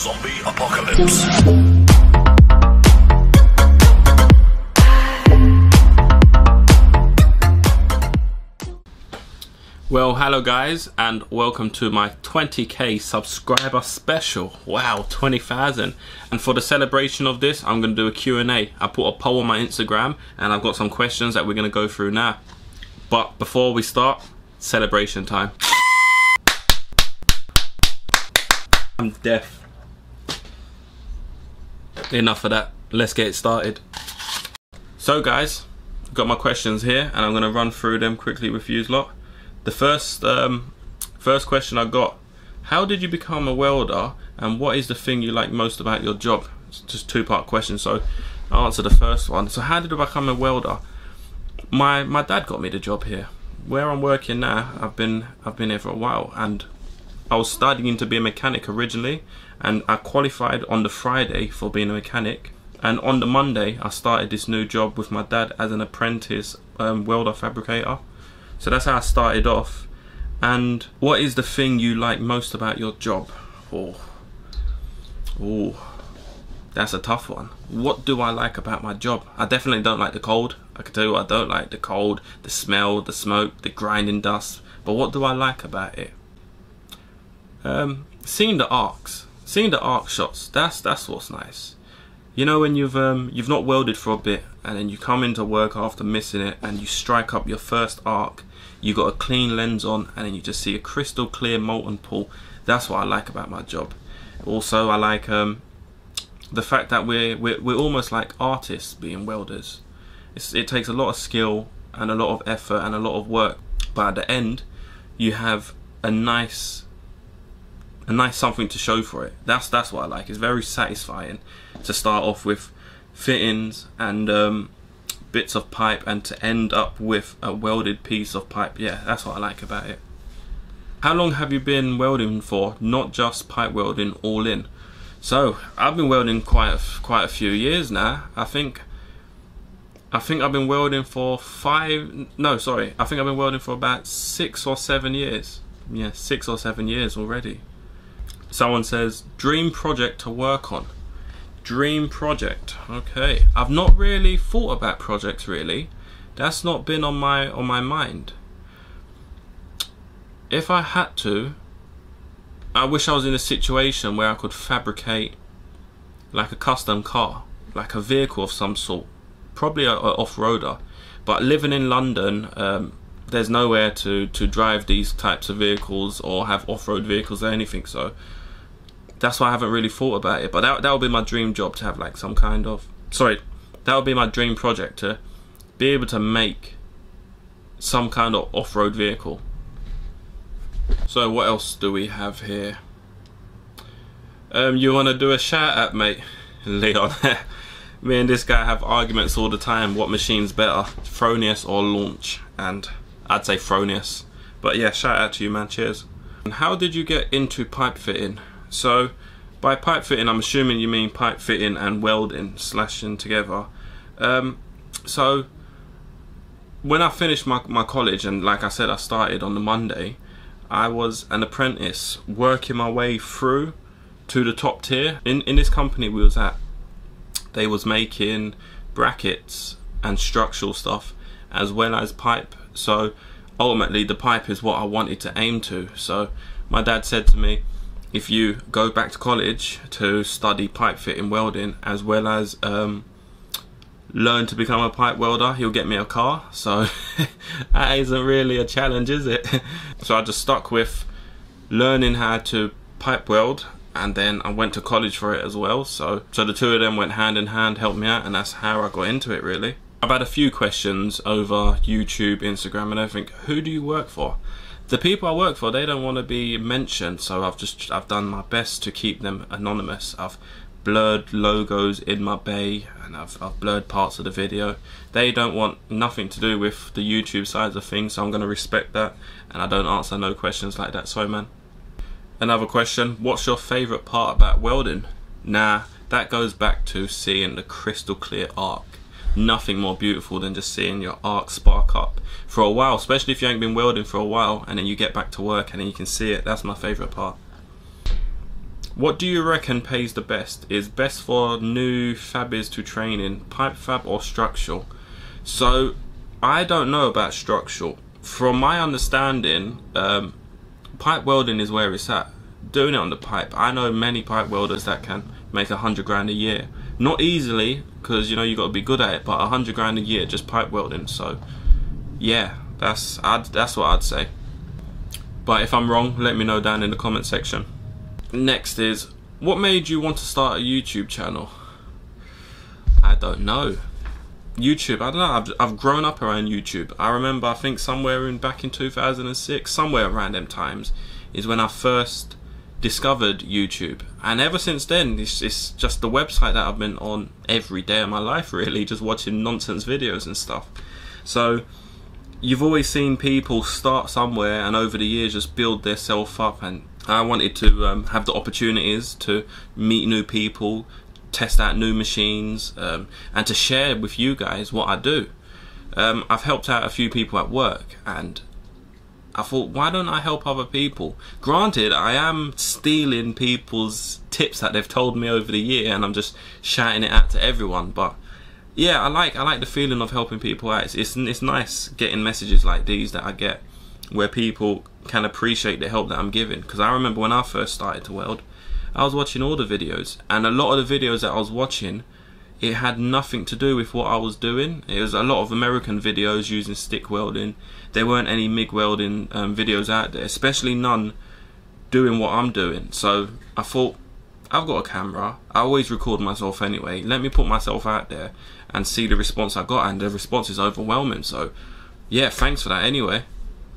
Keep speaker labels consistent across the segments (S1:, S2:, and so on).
S1: Zombie Apocalypse.
S2: Well, hello guys, and welcome to my 20k subscriber special. Wow, 20,000. And for the celebration of this, I'm going to do a Q&A. I put a poll on my Instagram, and I've got some questions that we're going to go through now. But before we start, celebration time. I'm deaf. Enough of that. Let's get it started. So guys, got my questions here, and I'm to run through them quickly with you lot. The first um, first question I got: How did you become a welder, and what is the thing you like most about your job? It's just two part question. So I'll answer the first one. So how did I become a welder? My my dad got me the job here. Where I'm working now, I've been I've been here for a while, and I was studying to be a mechanic originally, and I qualified on the Friday for being a mechanic. And on the Monday, I started this new job with my dad as an apprentice um, welder fabricator. So that's how I started off. And what is the thing you like most about your job? Oh, oh, that's a tough one. What do I like about my job? I definitely don't like the cold. I can tell you what I don't like: the cold, the smell, the smoke, the grinding dust. But what do I like about it? Um, seeing the arcs, seeing the arc shots. That's that's what's nice. You know when you've um, you've not welded for a bit and then you come into work after missing it and you strike up your first arc you got a clean lens on and then you just see a crystal clear molten pool that's what I like about my job also I like um, the fact that we're, we're we're almost like artists being welders it's, it takes a lot of skill and a lot of effort and a lot of work but at the end you have a nice a nice something to show for it that's that's what I like it's very satisfying to start off with fittings and um, bits of pipe and to end up with a welded piece of pipe. Yeah, that's what I like about it. How long have you been welding for? Not just pipe welding, all in. So I've been welding quite a, quite a few years now. I think I think I've been welding for five. No, sorry. I think I've been welding for about six or seven years. Yeah, six or seven years already. Someone says dream project to work on. Dream project okay. I've not really thought about projects really. That's not been on my on my mind. If i had to i wish i was in a situation where i could fabricate like a custom car like a vehicle of some sort. Probably a, off-roader. But living in london um, there's nowhere to to drive these types of vehicles or have off-road vehicles or anything so that's why I haven't really thought about it. But that that would be my dream job to have like some kind of sorry, that would be my dream project to be able to make some kind of off-road vehicle. So what else do we have here? Um, you want to do a shout out, mate, Leon? Me and this guy have arguments all the time. What machine's better, Fronius or Lorch? And I'd say Fronius. But yeah, shout out to you, man. Cheers. And how did you get into pipe fitting? So, by pipe fitting, I'm assuming you mean pipe fitting and welding, slashing together. Um, so, when I finished my, my college, and like I said, I started on the Monday, I was an apprentice working my way through to the top tier. In, in this company we was at, they was making brackets and structural stuff as well as pipe. So, ultimately, the pipe is what I wanted to aim to. So, my dad said to me, if you go back to college to study pipe fitting welding as well as um, learn to become a pipe welder he'll get me a car. So that isn't really a challenge is it? So I just stuck with learning how to pipe weld and then I went to college for it as well. So so the two of them went hand in hand helped me out and that's how I got into it really. I've had a few questions over YouTube Instagram and everything. Who do you work for the people I work for, they don't want to be mentioned, so I've just I've done my best to keep them anonymous. I've blurred logos in my bay and I've, I've blurred parts of the video. They don't want nothing to do with the YouTube sides of things, so I'm going to respect that and I don't answer no questions like that. so man. Another question: What's your favourite part about welding? Nah, that goes back to seeing the crystal clear arc nothing more beautiful than just seeing your arc spark up for a while, especially if you ain't been welding for a while and then you get back to work and then you can see it. That's my favourite part. What do you reckon pays the best? Is best for new fabbers to train in pipe fab or structural? So I don't know about structural. From my understanding, um, pipe welding is where it's at. Doing it on the pipe. I know many pipe welders that can make a hundred grand a year. Not easily, because you know you got to be good at it. But a hundred grand a year just pipe welding. So yeah, that's I'd, that's what I'd say. But if I'm wrong, let me know down in the comment section. Next is what made you want to start a YouTube channel? I don't know. YouTube, I don't know. I've, I've grown up around YouTube. I remember, I think somewhere in back in 2006, somewhere around them times, is when I first discovered YouTube. And ever since then, it's, it's just the website that I've been on every day of my life, really, just watching nonsense videos and stuff. So, you've always seen people start somewhere and over the years just build their self up. And I wanted to um, have the opportunities to meet new people, test out new machines, um, and to share with you guys what I do. Um, I've helped out a few people at work, and I thought, why don't I help other people? Granted, I am stealing people's tips that they've told me over the year, and I'm just shouting it out to everyone. But yeah, I like I like the feeling of helping people out. It's, it's it's nice getting messages like these that I get, where people can appreciate the help that I'm giving. Because I remember when I first started to weld, I was watching all the videos, and a lot of the videos that I was watching, it had nothing to do with what I was doing. It was a lot of American videos using stick welding. There weren't any MIG welding um, videos out there, especially none doing what I'm doing. So I thought, I've got a camera. I always record myself anyway. Let me put myself out there and see the response I got, and the response is overwhelming. So, yeah, thanks for that anyway.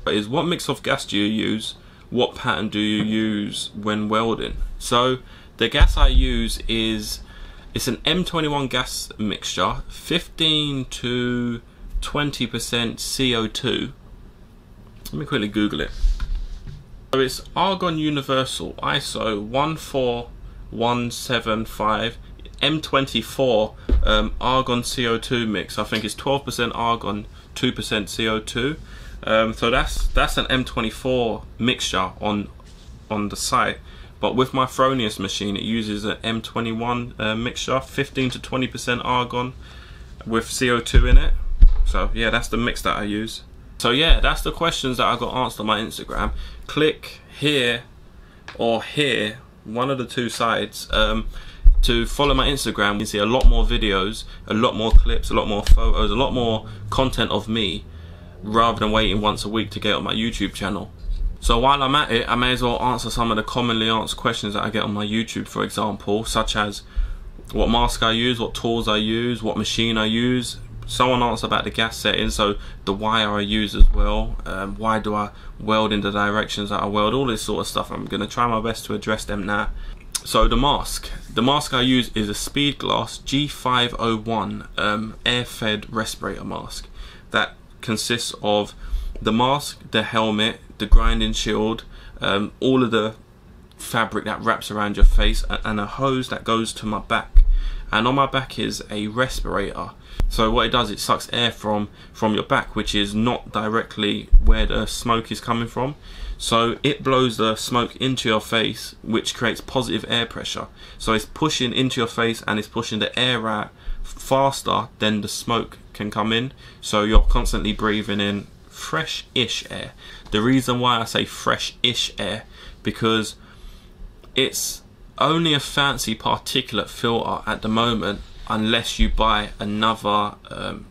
S2: But is what mix of gas do you use? What pattern do you use when welding? So the gas I use is it's an M21 gas mixture, 15 to 20% CO2. Let me quickly Google it. So it's Argon Universal ISO 14175 M24 um, argon CO2 mix. I think it's 12% argon, 2% CO2. Um, so that's that's an M24 mixture on on the site. But with my Fronius machine, it uses an M21 uh, mixture, 15 to 20% argon with CO2 in it. So yeah, that's the mix that I use. So yeah, that's the questions that I got answered on my Instagram. Click here or here, one of the two sides. Um, to follow my Instagram, you see a lot more videos, a lot more clips, a lot more photos, a lot more content of me rather than waiting once a week to get on my YouTube channel. So while I'm at it, I may as well answer some of the commonly asked questions that I get on my YouTube, for example, such as what mask I use, what tools I use, what machine I use. Someone asked about the gas setting, so the wire I use as well. Um, why do I weld in the directions that I weld? All this sort of stuff. I'm going to try my best to address them now. So the mask. The mask I use is a Speedglas G501 um, air-fed respirator mask. That consists of the mask, the helmet, the grinding shield, um, all of the fabric that wraps around your face, and a hose that goes to my back. And on my back is a respirator. So what it does, it sucks air from from your back, which is not directly where the smoke is coming from. So it blows the smoke into your face, which creates positive air pressure. So it's pushing into your face and it's pushing the air out faster than the smoke can come in. So you're constantly breathing in fresh-ish air. The reason why I say fresh-ish air because it's only a fancy particulate filter at the moment unless you buy another um,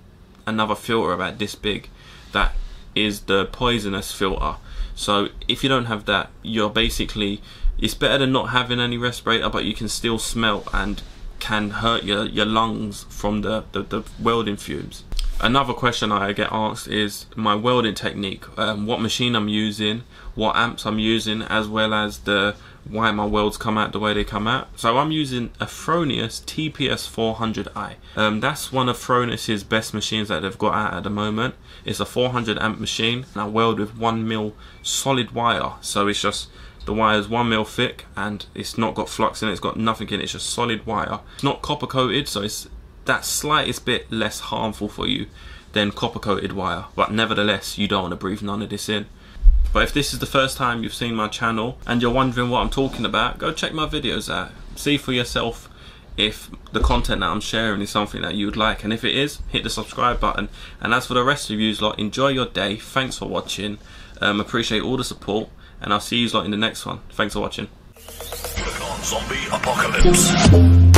S2: another filter about this big that is the poisonous filter so if you don't have that, you're basically it's better than not having any respirator, but you can still smell and can hurt your, your lungs from the, the, the welding fumes. Another question I get asked is my welding technique, um, what machine I'm using, what amps I'm using, as well as the why my welds come out the way they come out. So I'm using a Fronius TPS 400i. Um, that's one of Fronius's best machines that they've got out at the moment. It's a 400 amp machine and I weld with 1 mil solid wire. So it's just the wire is 1 mil thick and it's not got flux in it, it's got nothing in it, it's just solid wire. It's not copper coated so it's that slightest bit less harmful for you than copper coated wire but nevertheless you don't want to breathe none of this in. But if this is the first time you've seen my channel and you're wondering what I'm talking about, go check my videos out. See for yourself if the content that I'm sharing is something that you would like. And if it is, hit the subscribe button. And as for the rest of you lot, enjoy your day. Thanks for watching. Um, appreciate all the support. And I'll see you lot in the next one. Thanks for watching.
S1: Zombie Apocalypse.